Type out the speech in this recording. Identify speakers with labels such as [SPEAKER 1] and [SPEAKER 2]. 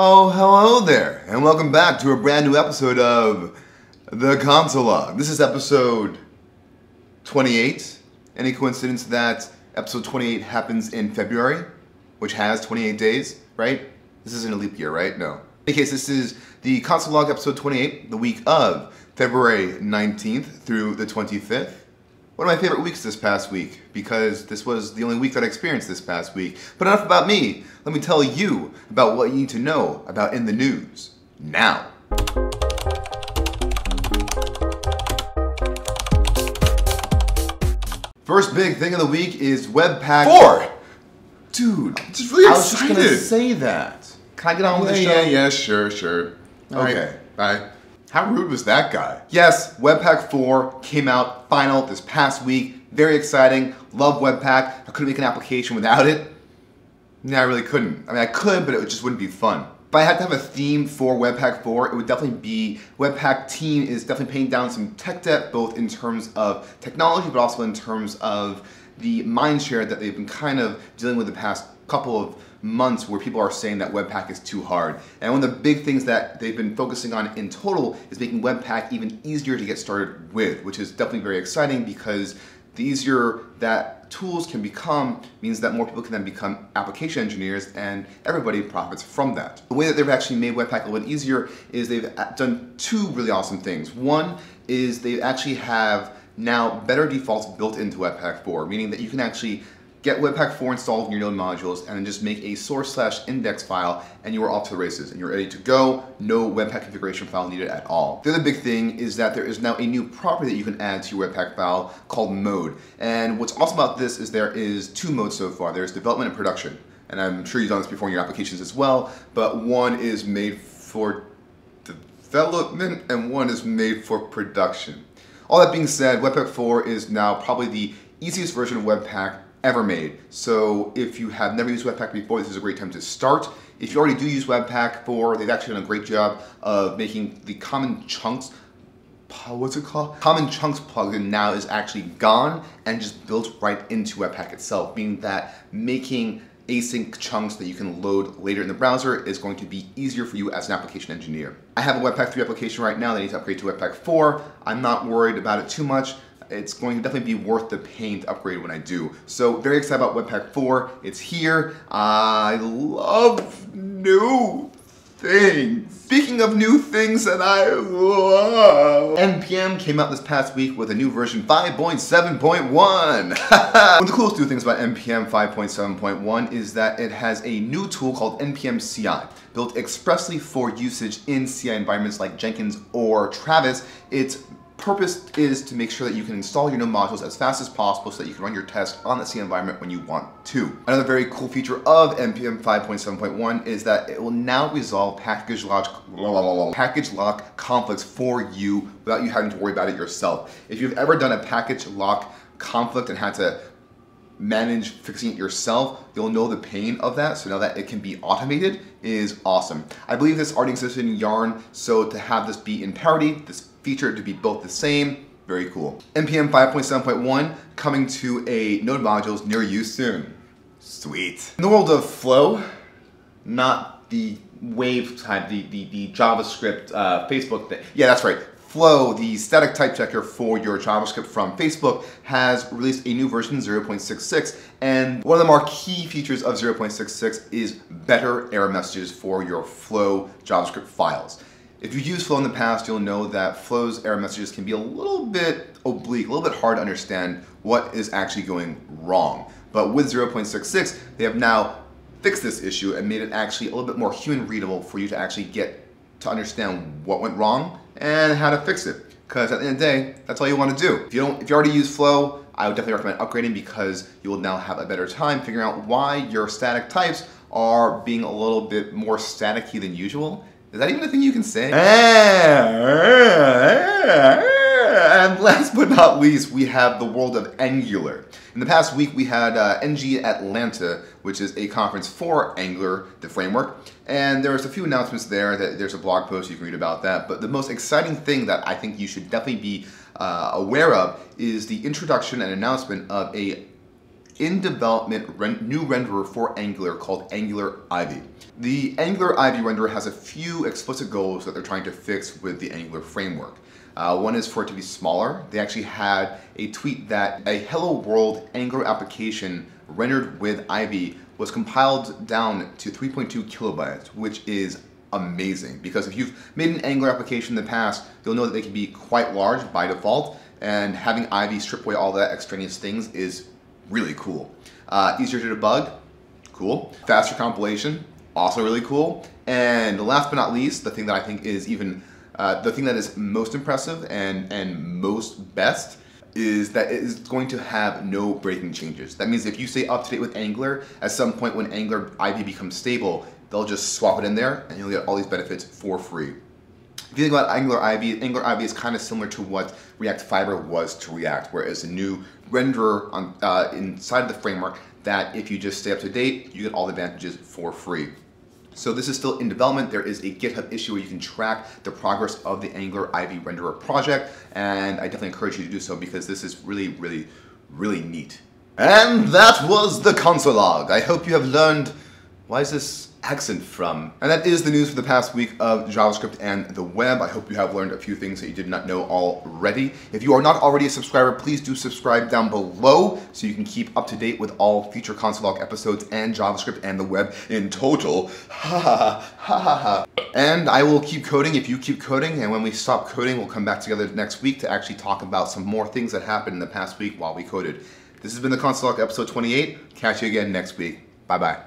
[SPEAKER 1] Oh, hello there, and welcome back to a brand new episode of The Console Log. This is episode 28. Any coincidence that episode 28 happens in February, which has 28 days, right? This isn't a leap year, right? No. In any case, this is the Console Log episode 28, the week of February 19th through the 25th. One of my favorite weeks this past week because this was the only week that I experienced this past week. But enough about me. Let me tell you about what you need to know about in the news now. First big thing of the week is Webpack 4. Dude,
[SPEAKER 2] I'm just really
[SPEAKER 1] I was just gonna say that. Can I get on with
[SPEAKER 2] Yeah,
[SPEAKER 1] the show?
[SPEAKER 2] yeah, yeah, sure, sure. All right,
[SPEAKER 1] Okay.
[SPEAKER 2] Bye. How rude was that guy?
[SPEAKER 1] Yes, Webpack 4 came out final this past week. Very exciting. Love Webpack. I couldn't make an application without it. No, I really couldn't. I mean, I could, but it just wouldn't be fun. If I had to have a theme for Webpack 4, it would definitely be Webpack team is definitely paying down some tech debt, both in terms of technology, but also in terms of the mind share that they've been kind of dealing with the past couple of months where people are saying that Webpack is too hard. And one of the big things that they've been focusing on in total is making Webpack even easier to get started with, which is definitely very exciting because the easier that tools can become means that more people can then become application engineers and everybody profits from that. The way that they've actually made Webpack a little bit easier is they've done two really awesome things. One is they actually have now better defaults built into Webpack 4, meaning that you can actually get Webpack 4 installed in your node modules and then just make a source slash index file and you are off to the races and you're ready to go. No Webpack configuration file needed at all. The other big thing is that there is now a new property that you can add to your Webpack file called mode. And what's awesome about this is there is two modes so far. There's development and production. And I'm sure you've done this before in your applications as well, but one is made for development and one is made for production. All that being said, Webpack 4 is now probably the easiest version of Webpack ever made. So if you have never used Webpack before, this is a great time to start. If you already do use Webpack 4, they've actually done a great job of making the common chunks what's it called? Common Chunks plugin now is actually gone and just built right into Webpack itself, meaning that making async chunks that you can load later in the browser is going to be easier for you as an application engineer. I have a Webpack 3 application right now that needs to upgrade to Webpack 4. I'm not worried about it too much. It's going to definitely be worth the pain to upgrade when I do. So very excited about Webpack 4. It's here. I love new things. Speaking of new things that I love, NPM came out this past week with a new version 5.7.1. One of the coolest new things about NPM 5.7.1 is that it has a new tool called NPM CI, built expressly for usage in CI environments like Jenkins or Travis. Its purpose is to make sure that you can install your node modules as fast as possible so that you can run your test on the CI environment when you want to. Another very cool feature of NPM 5.7.1 is that it will now resolve package lock, package lock conflicts for you without you having to worry about it yourself. If you've ever done a package lock conflict and had to manage fixing it yourself, you'll know the pain of that. So now that it can be automated is awesome. I believe this already existed in Yarn, so to have this be in parity, this feature to be both the same, very cool. NPM 5.7.1 coming to a node modules near you soon. Sweet. In the world of Flow, not the Wave type, the, the, the JavaScript uh, Facebook thing. Yeah, that's right. Flow, the static type checker for your JavaScript from Facebook, has released a new version 0.66, and one of the marquee features of 0.66 is better error messages for your Flow JavaScript files. If you've used Flow in the past, you'll know that Flow's error messages can be a little bit oblique, a little bit hard to understand what is actually going wrong. But with 0.66, they have now fixed this issue and made it actually a little bit more human readable for you to actually get to understand what went wrong and how to fix it. Because at the end of the day, that's all you want to do. If you don't, if you already use Flow, I would definitely recommend upgrading because you will now have a better time figuring out why your static types are being a little bit more staticky than usual. Is that even a thing you can say? And last but not least, we have the world of Angular. In the past week, we had uh, NG Atlanta, which is a conference for Angular, the framework, and there's a few announcements there. That there's a blog post you can read about that. But the most exciting thing that I think you should definitely be uh, aware of is the introduction and announcement of a in development ren- new renderer for Angular called Angular Ivy. The Angular Ivy renderer has a few explicit goals that they're trying to fix with the Angular framework. Uh, one is for it to be smaller. They actually had a tweet that a Hello World Angular application rendered with Ivy was compiled down to 3.2 kilobytes, which is amazing because if you've made an Angular application in the past, you'll know that they can be quite large by default, and having Ivy strip away all that extraneous things is really cool. Uh, easier to debug, cool. Faster compilation, also really cool. And last but not least, the thing that I think is even uh, the thing that is most impressive and and most best is that it is going to have no breaking changes. That means if you stay up to date with Angular, at some point when Angular Ivy becomes stable, they'll just swap it in there and you'll get all these benefits for free. If you think about Angular Ivy, Angular Ivy is kind of similar to what React Fiber was to React, whereas a new renderer on, uh, inside of the framework that if you just stay up to date, you get all the advantages for free. So this is still in development. There is a GitHub issue where you can track the progress of the Angular Ivy renderer project, and I definitely encourage you to do so because this is really, really, really neat. And that was the console log. I hope you have learned why is this accent from? And that is the news for the past week of JavaScript and the web. I hope you have learned a few things that you did not know already. If you are not already a subscriber, please do subscribe down below so you can keep up to date with all future Console Log episodes and JavaScript and the web in total. Ha ha ha ha ha. And I will keep coding if you keep coding, and when we stop coding, we'll come back together next week to actually talk about some more things that happened in the past week while we coded. This has been the Console Log episode 28. Catch you again next week. Bye bye.